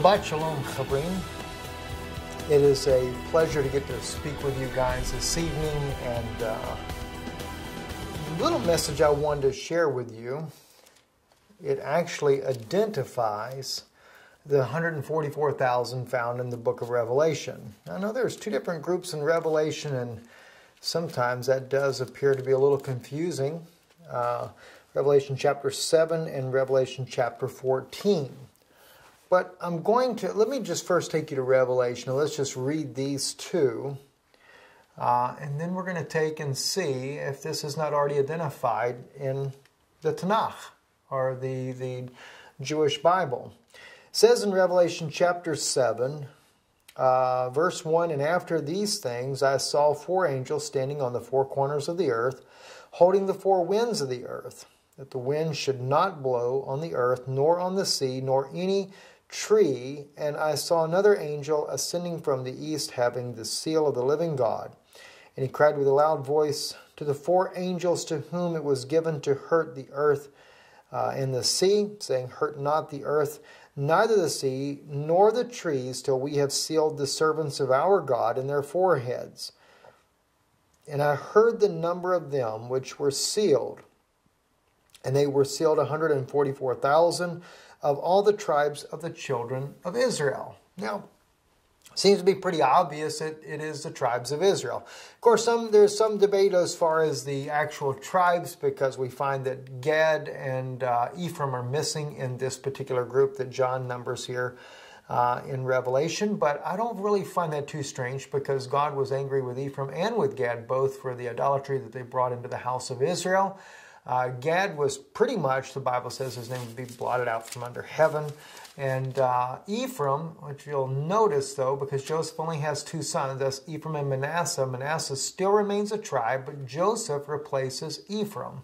Shabbat Shalom, Chabrim. It is a pleasure to get to speak with you guys this evening, and uh, the little message I wanted to share with you. It actually identifies the 144,000 found in the book of Revelation. I know there's two different groups in Revelation, and sometimes that does appear to be a little confusing. Uh, Revelation chapter 7 and Revelation chapter 14. But I'm going to, let me just first take you to Revelation. Let's just read these two. Uh, and then we're going to take and see if this is not already identified in the Tanakh or the, the Jewish Bible. It says in Revelation chapter 7, uh, verse 1 And after these things I saw four angels standing on the four corners of the earth, holding the four winds of the earth, that the wind should not blow on the earth, nor on the sea, nor any tree, and I saw another angel ascending from the east, having the seal of the living God. And he cried with a loud voice to the four angels to whom it was given to hurt the earth uh, and the sea, saying, Hurt not the earth, neither the sea, nor the trees, till we have sealed the servants of our God in their foreheads. And I heard the number of them which were sealed, and they were sealed 144,000 of all the tribes of the children of Israel. Now, seems to be pretty obvious it, it is the tribes of Israel. Of course, some, there's some debate as far as the actual tribes because we find that Gad and uh, Ephraim are missing in this particular group that John numbers here uh, in Revelation. But I don't really find that too strange because God was angry with Ephraim and with Gad both for the idolatry that they brought into the house of Israel. Uh, Gad was pretty much, the Bible says his name would be blotted out from under heaven. And uh, Ephraim, which you'll notice though, because Joseph only has two sons, that's Ephraim and Manasseh. Manasseh still remains a tribe, but Joseph replaces Ephraim.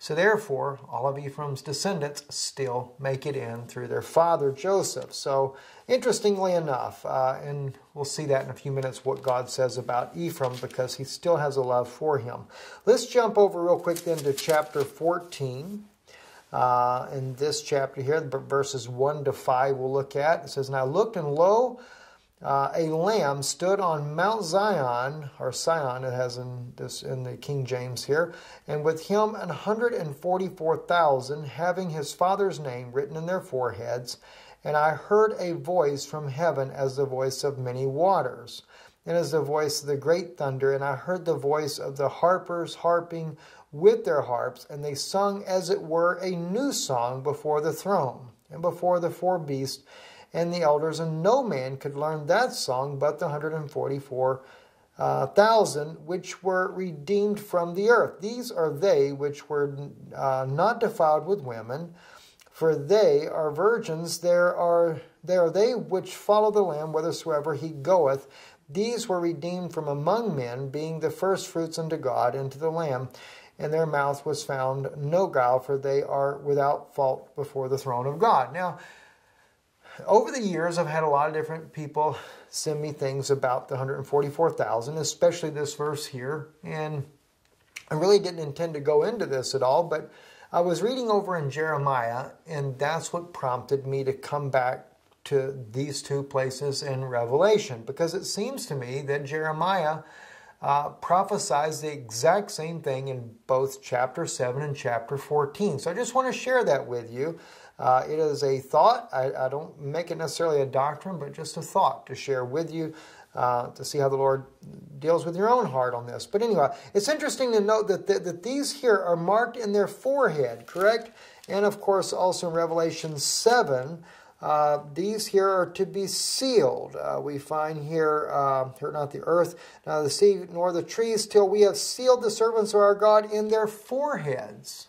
So therefore, all of Ephraim's descendants still make it in through their father Joseph. So interestingly enough, uh, and we'll see that in a few minutes what God says about Ephraim because he still has a love for him. Let's jump over real quick then to chapter 14. Uh, in this chapter here, verses 1 to 5, we'll look at. It says, And I looked, and lo, uh, a lamb stood on Mount Zion, or Sion, it has in this in the King James here, and with him an hundred and forty-four thousand, having his father's name written in their foreheads. And I heard a voice from heaven as the voice of many waters, and as the voice of the great thunder. And I heard the voice of the harpers harping with their harps, and they sung as it were a new song before the throne and before the four beasts and the elders, and no man could learn that song but the 144,000 uh, which were redeemed from the earth. These are they which were uh, not defiled with women, for they are virgins. There are there are they which follow the Lamb whithersoever he goeth. These were redeemed from among men, being the firstfruits unto God and to the Lamb. And their mouth was found no guile, for they are without fault before the throne of God. Now, over the years, I've had a lot of different people send me things about the 144,000, especially this verse here. And I really didn't intend to go into this at all, but I was reading over in Jeremiah, and that's what prompted me to come back to these two places in Revelation, because it seems to me that Jeremiah uh, prophesies the exact same thing in both chapter 7 and chapter 14. So I just want to share that with you. Uh, it is a thought. I, I, don't make it necessarily a doctrine, but just a thought to share with you uh, to see how the Lord deals with your own heart on this. But anyway, it's interesting to note that, that, that these here are marked in their forehead, correct? And of course, also in Revelation 7, uh, these here are to be sealed. Uh, we find here, uh, not the earth, neither the sea, nor the trees, till we have sealed the servants of our God in their foreheads.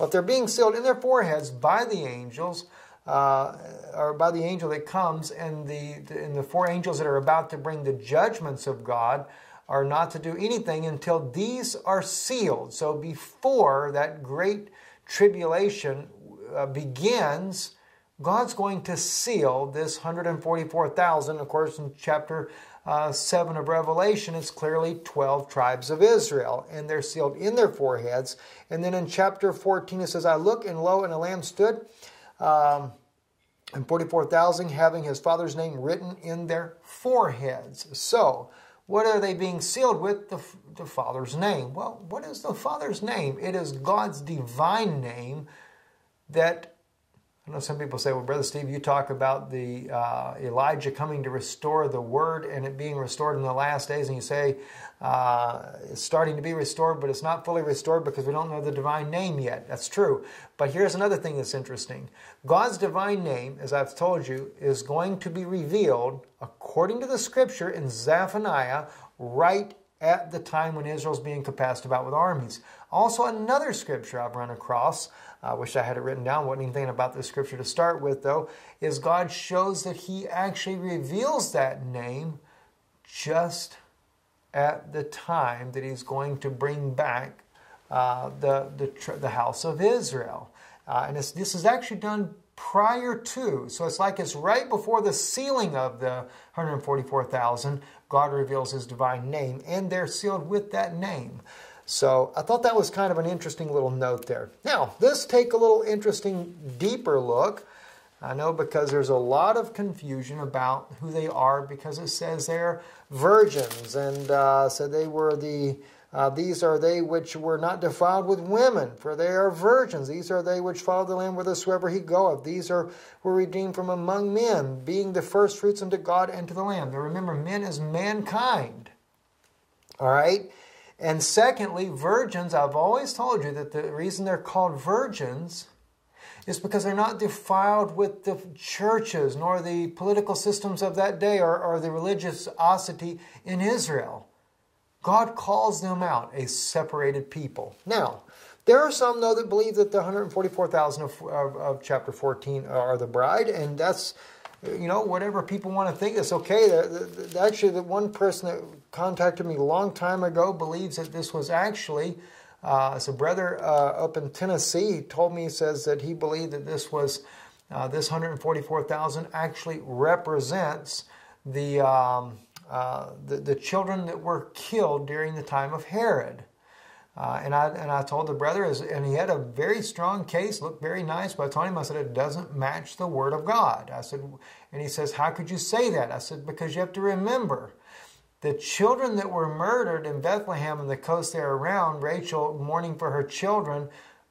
If they're being sealed in their foreheads by the angels, uh, or by the angel that comes, and the, the, and the four angels that are about to bring the judgments of God are not to do anything until these are sealed. So before that great tribulation uh, begins, God's going to seal this 144,000. Of course, in chapter uh, 7 of Revelation, it's clearly 12 tribes of Israel, and they're sealed in their foreheads. And then in chapter 14, it says, I look, and lo, and a lamb stood. Um, and 44,000 having his father's name written in their foreheads. So, what are they being sealed with? The, the Father's name. Well, what is the Father's name? It is God's divine name that I know some people say, well, Brother Steve, you talk about the uh, Elijah coming to restore the word and it being restored in the last days, and you say uh, it's starting to be restored, but it's not fully restored because we don't know the divine name yet. That's true. But here's another thing that's interesting God's divine name, as I've told you, is going to be revealed according to the scripture in Zephaniah right at the time when Israel's being compassed about with armies. Also, another scripture I've run across I wish I had it written down. Wasn't anything about this scripture to start with, though, is God shows that He actually reveals that name just at the time that He's going to bring back uh, the, the, the house of Israel. Uh, and this is actually done prior to. So it's like it's right before the sealing of the 144,000, God reveals his divine name, and they're sealed with that name. So I thought that was kind of an interesting little note there. Now, let's take a little interesting, deeper look. I know because there's a lot of confusion about who they are because it says they're virgins and uh, so they were the uh, these are they which were not defiled with women, for they are virgins. These are they which follow the Lamb whithersoever he goeth. These are were redeemed from among men, being the first fruits unto God and to the Lamb. Now remember, men is mankind. All right? And secondly, virgins, I've always told you that the reason they're called virgins is because they're not defiled with the churches nor the political systems of that day or, or the religiosity in Israel. God calls them out a separated people. Now, there are some, though, that believe that the 144,000 of, of, of chapter 14 are the bride, and that's you know, whatever people want to think, it's okay. Actually, the one person that contacted me a long time ago believes that this was actually, uh, it's a brother uh, up in Tennessee. Told me, he says that he believed that this was, uh, this 144,000 actually represents the, um, uh, the, the children that were killed during the time of Herod. Uh, and I and I told the brother, and he had a very strong case, looked very nice. But I told him, I said, it doesn't match the word of God. I said, and he says, how could you say that? I said, because you have to remember, the children that were murdered in Bethlehem and the coast there around, Rachel mourning for her children,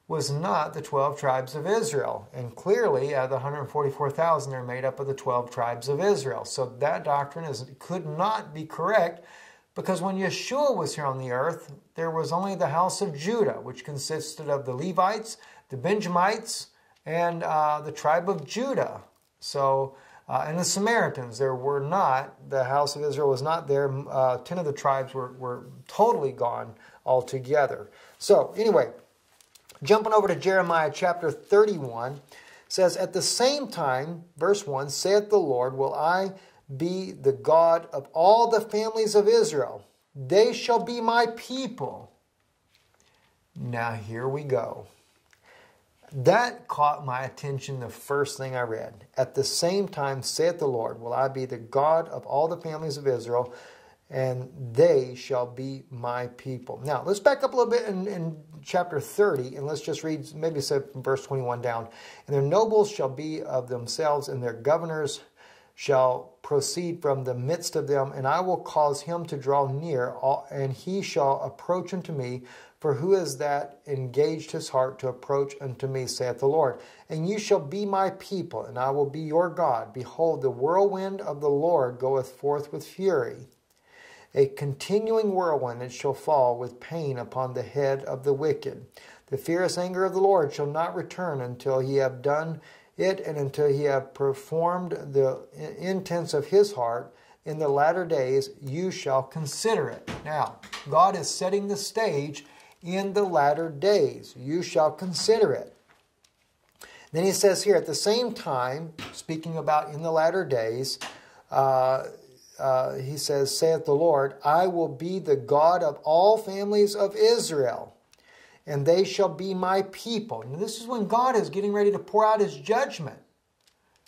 was not the 12 tribes of Israel. And clearly, out of the 144,000, they're made up of the 12 tribes of Israel. So that doctrine is, could not be correct because when Yeshua was here on the earth, there was only the house of Judah, which consisted of the Levites, the Benjamites, and uh, the tribe of Judah. So, uh, and the Samaritans, there were not, the house of Israel was not there. Uh, ten of the tribes were, were totally gone altogether. So, anyway, jumping over to Jeremiah chapter 31, says, At the same time, verse 1, saith the Lord, Will I be the God of all the families of Israel. They shall be my people. Now, here we go. That caught my attention the first thing I read. At the same time, saith the Lord, Will I be the God of all the families of Israel, and they shall be my people. Now, let's back up a little bit in, in chapter 30, and let's just read, maybe say verse 21 down. And their nobles shall be of themselves, and their governors shall proceed from the midst of them, and I will cause him to draw near, and he shall approach unto me. For who is that engaged his heart to approach unto me, saith the Lord? And you shall be my people, and I will be your God. Behold, the whirlwind of the Lord goeth forth with fury. A continuing whirlwind it shall fall with pain upon the head of the wicked. The fierce anger of the Lord shall not return until he have done it and until he have performed the intents of his heart. In the latter days you shall consider it. Now god is setting the stage in the latter days. You shall consider it. Then he says here at the same time speaking about in the latter days uh, uh, he says saith the lord i will be the god of all families of israel and they shall be my people. And this is when God is getting ready to pour out his judgment.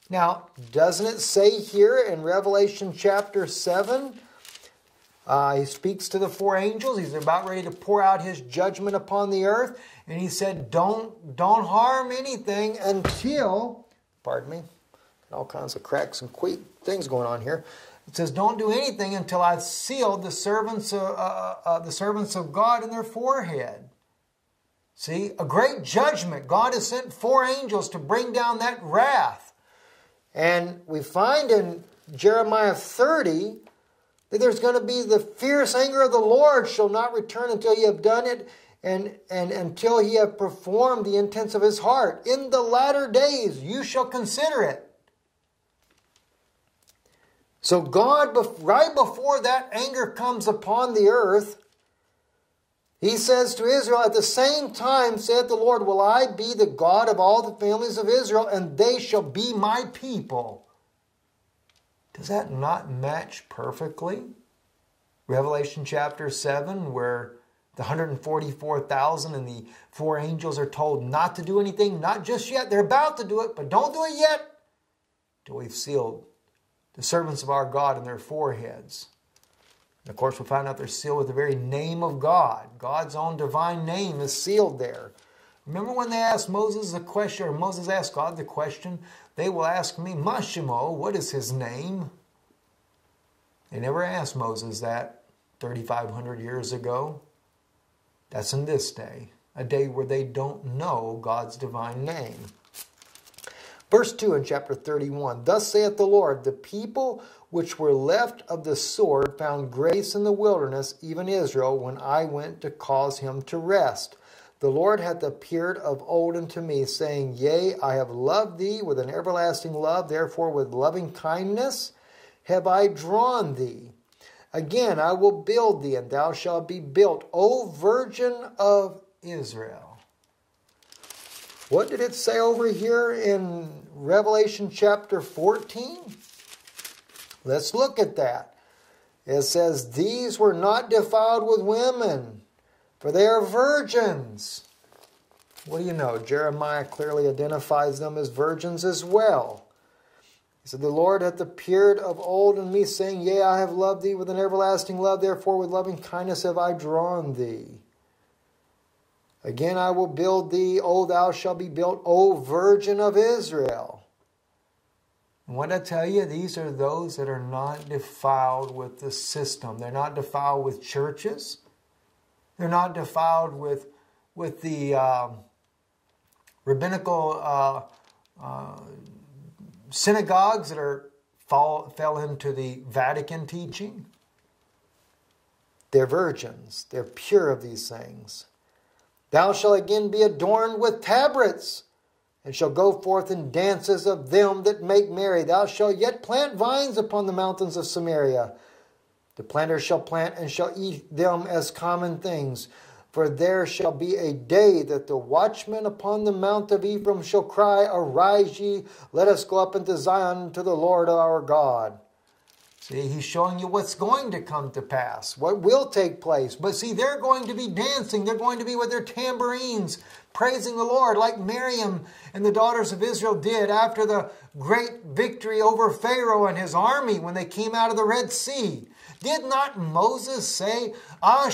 Now, doesn't it say here in Revelation chapter 7? Uh, he speaks to the four angels. He's about ready to pour out his judgment upon the earth. And he said, Don't, don't harm anything until, pardon me, all kinds of cracks and things going on here. It says, "Don't do anything until I've sealed the servants of, uh, uh, uh, the servants of God in their forehead." See, a great judgment. God has sent four angels to bring down that wrath, and we find in Jeremiah 30 that there's going to be the fierce anger of the Lord shall not return until you have done it and, and until he have performed the intents of his heart. In the latter days you shall consider it. So God, right before that anger comes upon the earth, he says to Israel, At the same time, saith the Lord, Will I be the God of all the families of Israel, and they shall be my people. Does that not match perfectly? Revelation chapter 7, where the 144,000 and the four angels are told not to do anything, not just yet. They're about to do it, but don't do it yet till we've sealed the servants of our God in their foreheads. And of course, we find out they're sealed with the very name of God. God's own divine name is sealed there. Remember when they asked Moses the question, or Moses asked God the question, they will ask me, Mashimo, what is his name? They never asked Moses that 3,500 years ago. That's in this day, a day where they don't know God's divine name. Verse 2 in chapter 31 Thus saith the Lord, the people which were left of the sword found grace in the wilderness, even Israel, when I went to cause him to rest. The Lord hath appeared of old unto me, saying, Yea, I have loved thee with an everlasting love, therefore with loving kindness have I drawn thee. Again, I will build thee, and thou shalt be built, O Virgin of Israel. What did it say over here in Revelation chapter 14? Let's look at that. It says, These were not defiled with women, for they are virgins. What do you know? Jeremiah clearly identifies them as virgins as well. He said, The Lord hath appeared of old in me, saying, Yea, I have loved thee with an everlasting love, therefore with loving kindness have I drawn thee. Again I will build thee, O thou shalt be built, O Virgin of Israel. What I tell you, these are those that are not defiled with the system. They're not defiled with churches. They're not defiled with, with the uh, rabbinical uh, uh, synagogues that are fall, fell into the Vatican teaching. They're virgins. They're pure of these things. Thou shalt again be adorned with tabrets, and shall go forth in dances of them that make merry. Thou shalt yet plant vines upon the mountains of Samaria. The planter shall plant and shall eat them as common things. For there shall be a day that the watchmen upon the mount of Ephraim shall cry, Arise ye, let us go up into Zion to the Lord our God. See, he's showing you what's going to come to pass, what will take place. But see, they're going to be dancing. They're going to be with their tambourines, praising the Lord, like Miriam and the daughters of Israel did after the great victory over Pharaoh and his army when they came out of the Red Sea. Did not Moses say, oh,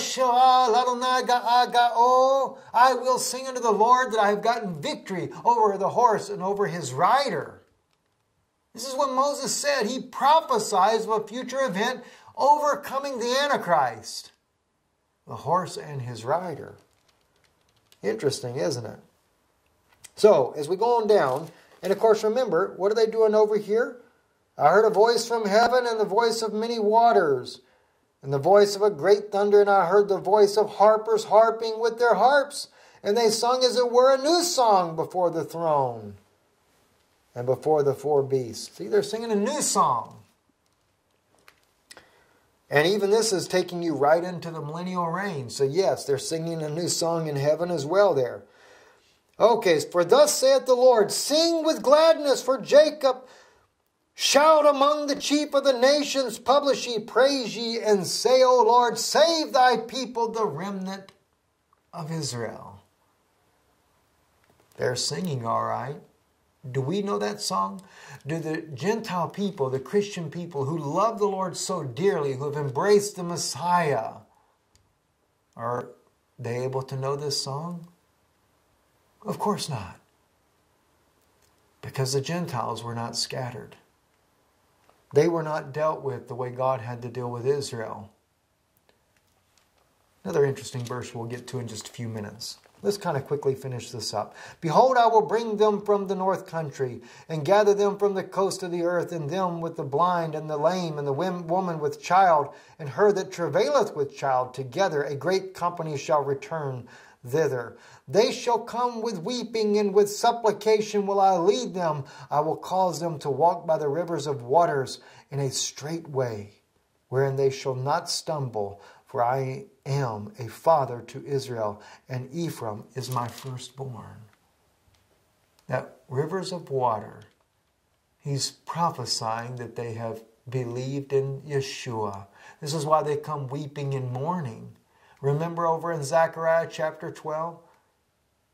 I will sing unto the Lord that I have gotten victory over the horse and over his rider? This is what Moses said. He prophesies of a future event overcoming the Antichrist, the horse and his rider. Interesting, isn't it? So, as we go on down, and of course, remember, what are they doing over here? I heard a voice from heaven and the voice of many waters, and the voice of a great thunder, and I heard the voice of harpers harping with their harps, and they sung as it were a new song before the throne and before the four beasts. See, they're singing a new song. And even this is taking you right into the millennial reign. So, yes, they're singing a new song in heaven as well there. Okay, for thus saith the Lord, sing with gladness for Jacob Shout among the chief of the nations, publish ye, praise ye, and say, O Lord, save thy people, the remnant of Israel. They're singing, all right. Do we know that song? Do the Gentile people, the Christian people who love the Lord so dearly, who have embraced the Messiah, are they able to know this song? Of course not. Because the Gentiles were not scattered. They were not dealt with the way God had to deal with Israel. Another interesting verse we'll get to in just a few minutes. Let's kind of quickly finish this up. Behold, I will bring them from the north country, and gather them from the coast of the earth, and them with the blind and the lame, and the woman with child, and her that travaileth with child, together a great company shall return thither. They shall come with weeping, and with supplication will I lead them. I will cause them to walk by the rivers of waters in a straight way, wherein they shall not stumble. For I am a father to Israel, and Ephraim is my firstborn. That rivers of water, he's prophesying that they have believed in Yeshua. This is why they come weeping and mourning. Remember over in Zechariah chapter 12?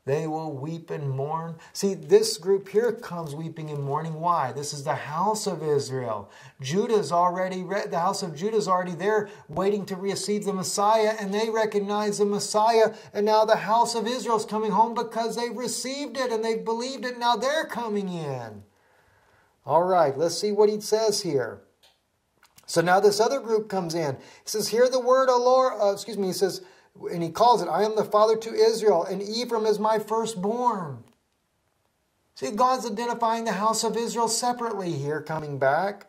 They will weep and mourn. See, this group here comes weeping and mourning. Why? This is the house of Israel. Judah's already, read the house of Judah's already there waiting to receive the Messiah, and they recognize the Messiah. And now the house of Israel's coming home because they've received it and they've believed it. Now they're coming in. All right, let's see what he says here. So now this other group comes in. He says, Hear the word, O Lord. Uh, excuse me, he says, and he calls it, I am the father to Israel, and Ephraim is my firstborn. See, God's identifying the house of Israel separately here, coming back.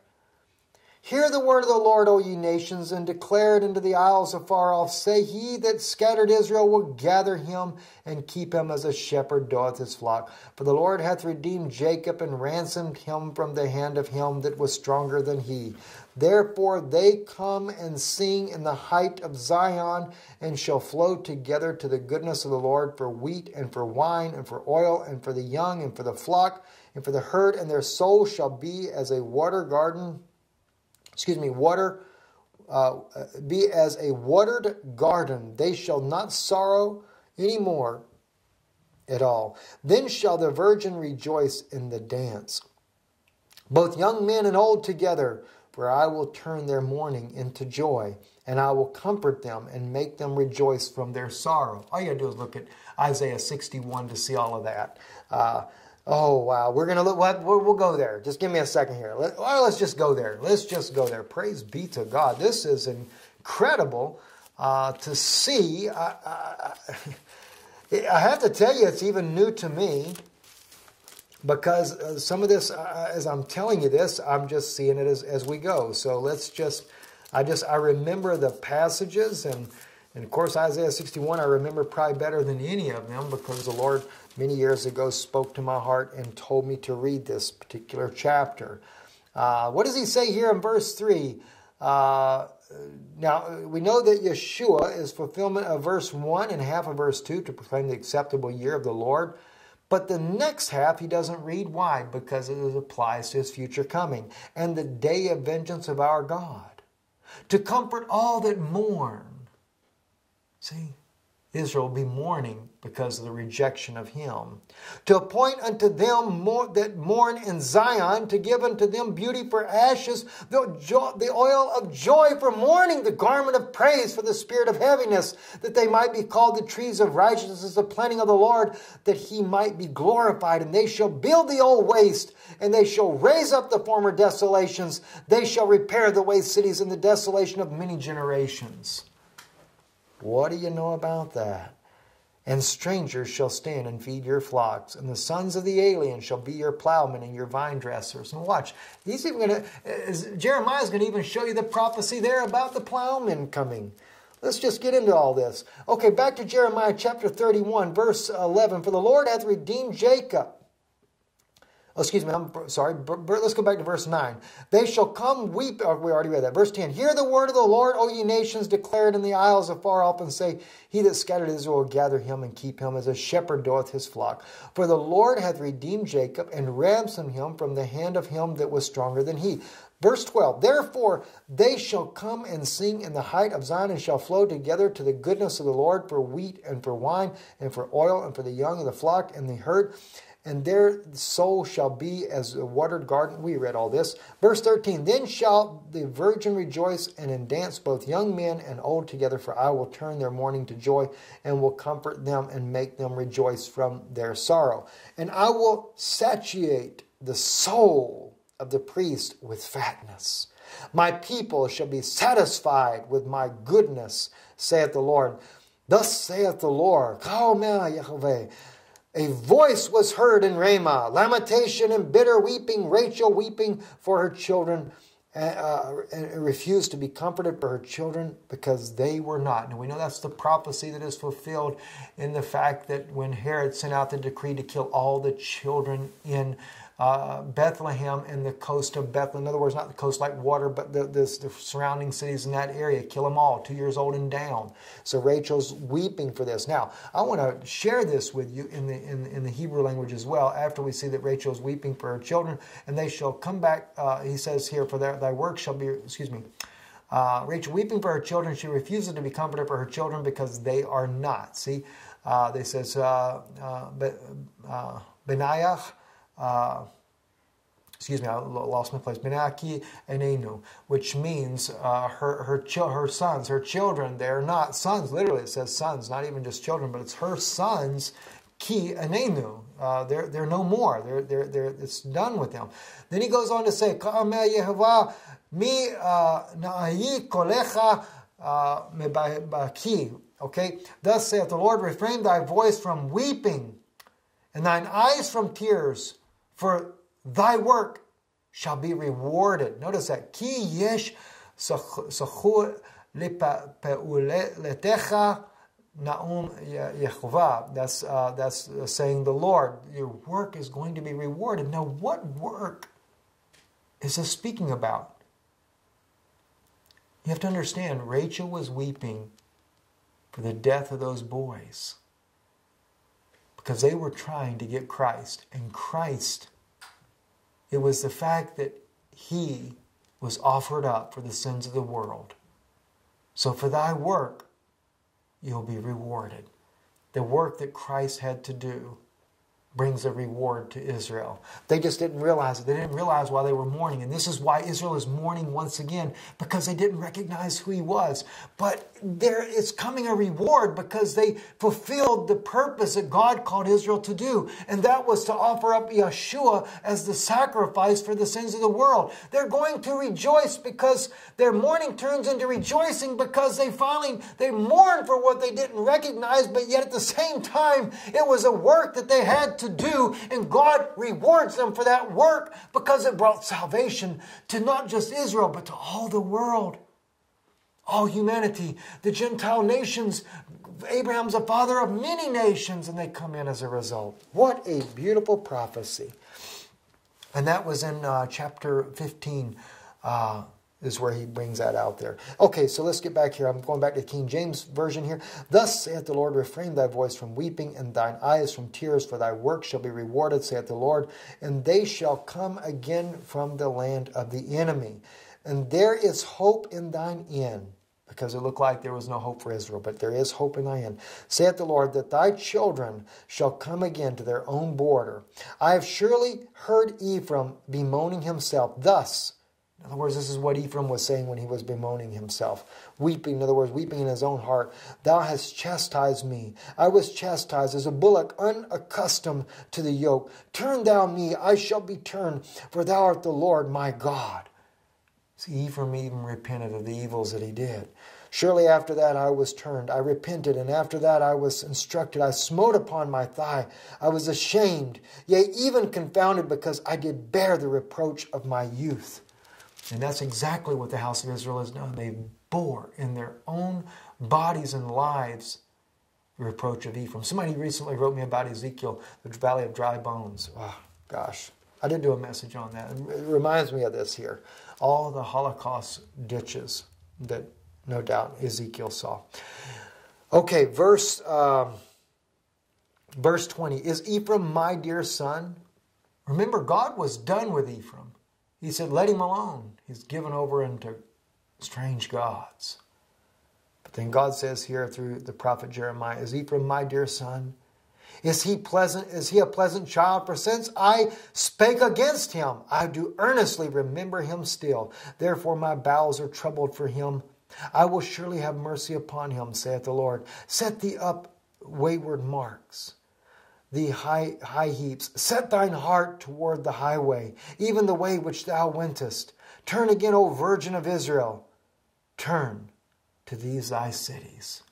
Hear the word of the Lord, O ye nations, and declare it into the isles afar off. Say, He that scattered Israel will gather him and keep him as a shepherd doeth his flock. For the Lord hath redeemed Jacob and ransomed him from the hand of him that was stronger than he. Therefore they come and sing in the height of Zion, and shall flow together to the goodness of the Lord for wheat and for wine and for oil and for the young and for the flock and for the herd, and their soul shall be as a water garden, excuse me, water, uh, be as a watered garden. They shall not sorrow any more at all. Then shall the virgin rejoice in the dance, both young men and old together for I will turn their mourning into joy, and I will comfort them and make them rejoice from their sorrow. All you gotta do is look at Isaiah 61 to see all of that. Uh, oh, wow. We're gonna look, we'll, we'll, go there. Just give me a second here. Let, well, let's just go there. Let's just go there. Praise be to God. This is incredible uh, to see. I, I, I have to tell you, it's even new to me because uh, some of this, uh, as I'm telling you this, I'm just seeing it as, as we go. So let's just, I just, I remember the passages and, and of course Isaiah 61 I remember probably better than any of them because the Lord many years ago spoke to my heart and told me to read this particular chapter. Uh, what does he say here in verse 3? Uh, now, we know that Yeshua is fulfillment of verse 1 and half of verse 2 to proclaim the acceptable year of the Lord. But the next half he doesn't read. Why? Because it applies to his future coming and the day of vengeance of our God. To comfort all that mourn. See? Israel will be mourning because of the rejection of him. To appoint unto them more, that mourn in Zion, to give unto them beauty for ashes, the, jo- the oil of joy for mourning, the garment of praise for the spirit of heaviness, that they might be called the trees of righteousness, the planting of the Lord, that he might be glorified. And they shall build the old waste, and they shall raise up the former desolations. They shall repair the waste cities and the desolation of many generations. What do you know about that? And strangers shall stand and feed your flocks, and the sons of the alien shall be your plowmen and your vine dressers. And watch, he's even going uh, to, Jeremiah's going to even show you the prophecy there about the plowmen coming. Let's just get into all this. Okay, back to Jeremiah chapter 31, verse 11. For the Lord hath redeemed Jacob Oh, excuse me, I'm sorry. Let's go back to verse 9. They shall come weep. Oh, we already read that. Verse 10. Hear the word of the Lord, O ye nations, declared in the isles afar off, and say, He that scattered Israel will gather him and keep him as a shepherd doeth his flock. For the Lord hath redeemed Jacob and ransomed him from the hand of him that was stronger than he. Verse 12, Therefore they shall come and sing in the height of Zion and shall flow together to the goodness of the Lord for wheat and for wine and for oil and for the young of the flock and the herd and their soul shall be as a watered garden. We read all this. Verse 13 Then shall the virgin rejoice and dance, both young men and old together, for I will turn their mourning to joy and will comfort them and make them rejoice from their sorrow. And I will satiate the soul of the priest with fatness. My people shall be satisfied with my goodness, saith the Lord. Thus saith the Lord, a voice was heard in Ramah, lamentation and bitter weeping, Rachel weeping for her children, uh, and refused to be comforted for her children because they were not. And we know that's the prophecy that is fulfilled in the fact that when Herod sent out the decree to kill all the children in uh, Bethlehem and the coast of Bethlehem. In other words, not the coast like water, but the, the, the, surrounding cities in that area. Kill them all, two years old and down. So Rachel's weeping for this. Now, I want to share this with you in the, in, in the Hebrew language as well, after we see that Rachel's weeping for her children, and they shall come back, uh, he says here, for their, thy work shall be, excuse me, uh, Rachel weeping for her children, she refuses to be comforted for her children because they are not. See, uh, they says, uh, uh, uh uh, excuse me, I lost my place. Benaki Enenu, which means uh, her her her sons, her children. They're not sons. Literally, it says sons, not even just children, but it's her sons. Ki Enenu. Uh, they're they're no more. They're they're they're. It's done with them. Then he goes on to say, Ka'ameh Yehovah mi uh, na'ayi kolecha uh, mebaki. Okay. Thus saith the Lord, refrain thy voice from weeping, and thine eyes from tears for thy work shall be rewarded. Notice that. Ki yesh naum Yehovah. That's, uh, that's saying the Lord. Your work is going to be rewarded. Now, what work is this speaking about? You have to understand, Rachel was weeping for the death of those boys because they were trying to get Christ. And Christ, it was the fact that he was offered up for the sins of the world. So for thy work, you'll be rewarded. The work that Christ had to do brings a reward to Israel. They just didn't realize it. They didn't realize why they were mourning. And this is why Israel is mourning once again, because they didn't recognize who he was. But there is coming a reward because they fulfilled the purpose that God called Israel to do. And that was to offer up Yeshua as the sacrifice for the sins of the world. They're going to rejoice because their mourning turns into rejoicing because they finally, they mourn for what they didn't recognize, but yet at the same time, it was a work that they had to to do, and God rewards them for that work because it brought salvation to not just Israel, but to all the world, all humanity, the Gentile nations. Abraham's a father of many nations, and they come in as a result. What a beautiful prophecy. And that was in uh, chapter 15. Uh, is where he brings that out there. Okay, so let's get back here. I'm going back to the King James Version here. Thus saith the Lord, refrain thy voice from weeping and thine eyes from tears, for thy work shall be rewarded, saith the Lord, and they shall come again from the land of the enemy. And there is hope in thine end, because it looked like there was no hope for Israel, but there is hope in thy end. Saith the Lord, that thy children shall come again to their own border. I have surely heard Ephraim bemoaning himself. Thus in other words, this is what Ephraim was saying when he was bemoaning himself, weeping, in other words, weeping in his own heart. Thou hast chastised me. I was chastised as a bullock unaccustomed to the yoke. Turn thou me, I shall be turned, for thou art the Lord my God. See, Ephraim even repented of the evils that he did. Surely after that I was turned. I repented, and after that I was instructed. I smote upon my thigh. I was ashamed, yea, even confounded, because I did bear the reproach of my youth. And that's exactly what the house of Israel has done. They bore in their own bodies and lives the reproach of Ephraim. Somebody recently wrote me about Ezekiel, the valley of dry bones. Oh, gosh, I did do a message on that. It reminds me of this here. All the Holocaust ditches that no doubt Ezekiel saw. Okay, verse um, verse 20. Is Ephraim my dear son? Remember, God was done with Ephraim. He said, Let him alone. He's given over into strange gods. But then God says here through the prophet Jeremiah, Is Ephraim my dear son? Is he pleasant? Is he a pleasant child? For since I spake against him, I do earnestly remember him still. Therefore my bowels are troubled for him. I will surely have mercy upon him, saith the Lord. Set thee up wayward marks the high, high heaps. Set thine heart toward the highway, even the way which thou wentest. Turn again, O Virgin of Israel. Turn to these thy cities.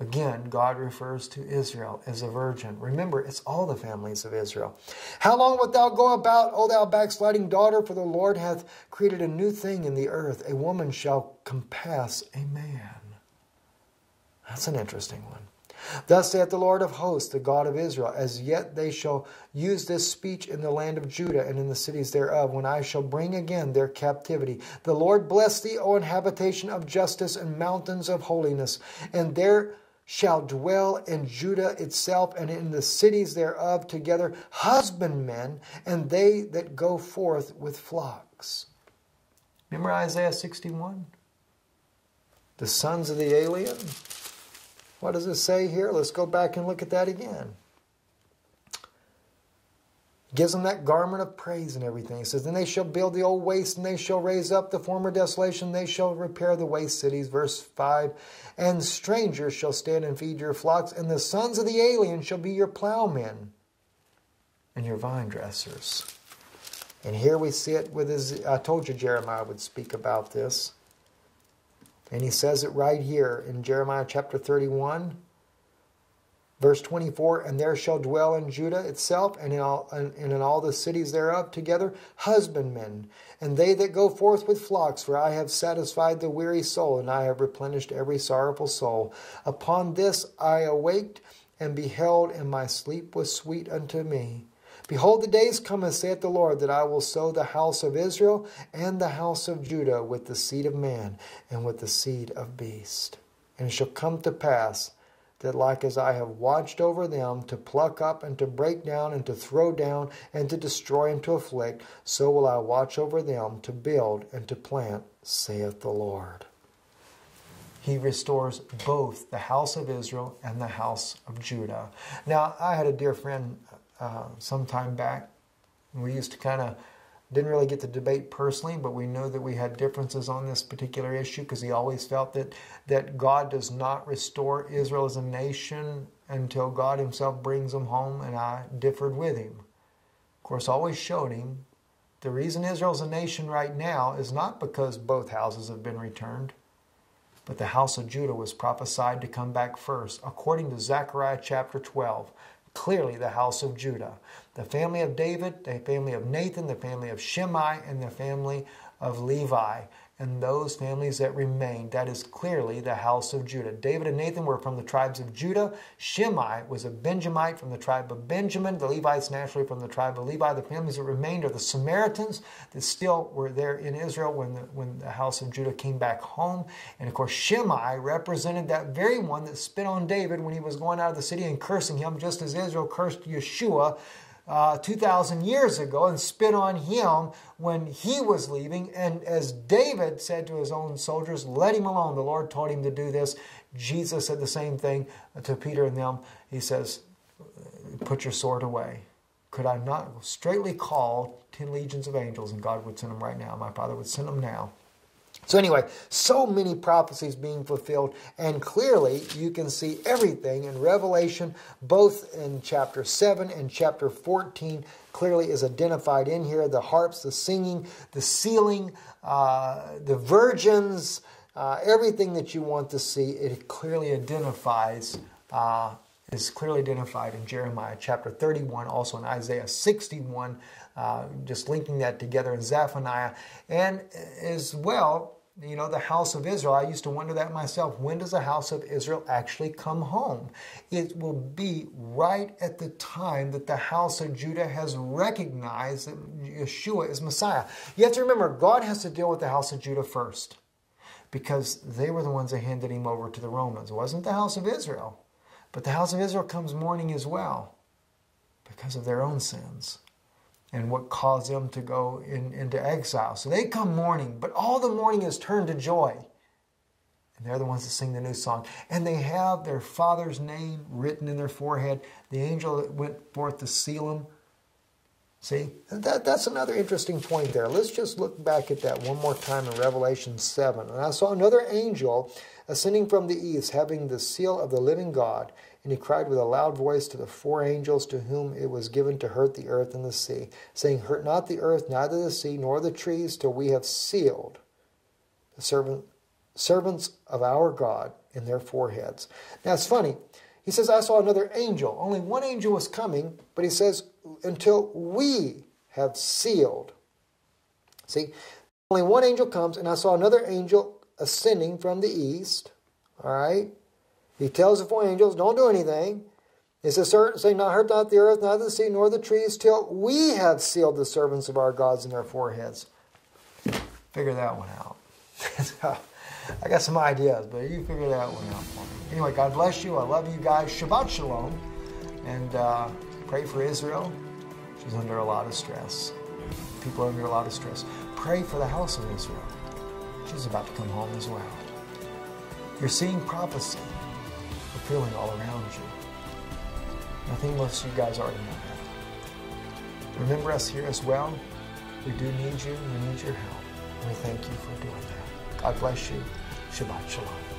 Again, God refers to Israel as a virgin. Remember, it's all the families of Israel. How long wilt thou go about, O thou backsliding daughter? For the Lord hath created a new thing in the earth. A woman shall compass a man. That's an interesting one. Thus saith the Lord of hosts, the God of Israel, As yet they shall use this speech in the land of Judah and in the cities thereof, when I shall bring again their captivity. The Lord bless thee, O inhabitation of justice and mountains of holiness, and there shall dwell in Judah itself and in the cities thereof together husbandmen and they that go forth with flocks. Remember Isaiah 61? The sons of the alien? What does it say here? Let's go back and look at that again gives them that garment of praise and everything. He says, Then they shall build the old waste, and they shall raise up the former desolation, they shall repair the waste cities. Verse 5 And strangers shall stand and feed your flocks, and the sons of the alien shall be your plowmen and your vine dressers. And here we see it with his, I told you Jeremiah would speak about this. And he says it right here in Jeremiah chapter 31 Verse 24, and there shall dwell in Judah itself and in, all, and in all the cities thereof together husbandmen, and they that go forth with flocks, for I have satisfied the weary soul, and I have replenished every sorrowful soul. Upon this I awaked and beheld, and my sleep was sweet unto me. Behold, the days come, saith the Lord, that I will sow the house of Israel and the house of Judah with the seed of man and with the seed of beast. And it shall come to pass that like as I have watched over them to pluck up and to break down and to throw down and to destroy and to afflict, so will I watch over them to build and to plant, saith the Lord. He restores both the house of Israel and the house of Judah. Now, I had a dear friend uh, some time back. We used to kind of didn't really get to debate personally, but we know that we had differences on this particular issue because he always felt that, that God does not restore Israel as a nation until God himself brings them home, and I differed with him. Of course, always showed him the reason Israel's a nation right now is not because both houses have been returned, but the house of Judah was prophesied to come back first, according to Zechariah chapter 12 clearly the house of Judah. The family of David, the family of Nathan, the family of Shimei, and the family of Levi and those families that remained. That is clearly the house of Judah. David and Nathan were from the tribes of Judah. Shimei was a Benjamite from the tribe of Benjamin. The Levites naturally from the tribe of Levi. The families that remained are the Samaritans that still were there in Israel when the, when the house of Judah came back home. And of course, Shimei represented that very one that spit on David when he was going out of the city and cursing him, just as Israel cursed Yeshua uh, 2,000 years ago and spit on him when he was leaving. And as David said to his own soldiers, let him alone. The Lord taught him to do this. Jesus said the same thing to Peter and them. He says, put your sword away. Could I not straightly call 10 legions of angels and God would send them right now? My Father would send them now. So, anyway, so many prophecies being fulfilled, and clearly you can see everything in Revelation, both in chapter 7 and chapter 14, clearly is identified in here the harps, the singing, the sealing, uh, the virgins, uh, everything that you want to see, it clearly identifies. Uh, is clearly identified in Jeremiah chapter 31, also in Isaiah 61, uh, just linking that together in Zephaniah. And as well, you know, the house of Israel, I used to wonder that myself. When does the house of Israel actually come home? It will be right at the time that the house of Judah has recognized that Yeshua is Messiah. You have to remember, God has to deal with the house of Judah first because they were the ones that handed him over to the Romans. It wasn't the house of Israel. But the house of Israel comes mourning as well because of their own sins and what caused them to go in, into exile. So they come mourning, but all the mourning is turned to joy. And they're the ones that sing the new song. And they have their father's name written in their forehead. The angel that went forth to seal them See, that, that's another interesting point there. Let's just look back at that one more time in Revelation 7. And I saw another angel ascending from the east, having the seal of the living God. And he cried with a loud voice to the four angels to whom it was given to hurt the earth and the sea, saying, Hurt not the earth, neither the sea, nor the trees, till we have sealed the servant, servants of our God in their foreheads. Now it's funny. He says, I saw another angel. Only one angel was coming, but he says, until we have sealed. See, only one angel comes, and I saw another angel ascending from the east. All right? He tells the four angels, don't do anything. He says, say, not hurt not the earth, neither the sea, nor the trees, till we have sealed the servants of our gods in their foreheads. Figure that one out. I got some ideas, but you figure that one out for me. Anyway, God bless you. I love you guys. Shabbat Shalom. And uh, pray for Israel. She's under a lot of stress. People are under a lot of stress. Pray for the house of Israel. She's about to come home as well. You're seeing prophecy fulfilling all around you. Most of you guys already know that. Remember us here as well. We do need you. We need your help. We thank you for doing that. God bless you. Shabbat Shalom.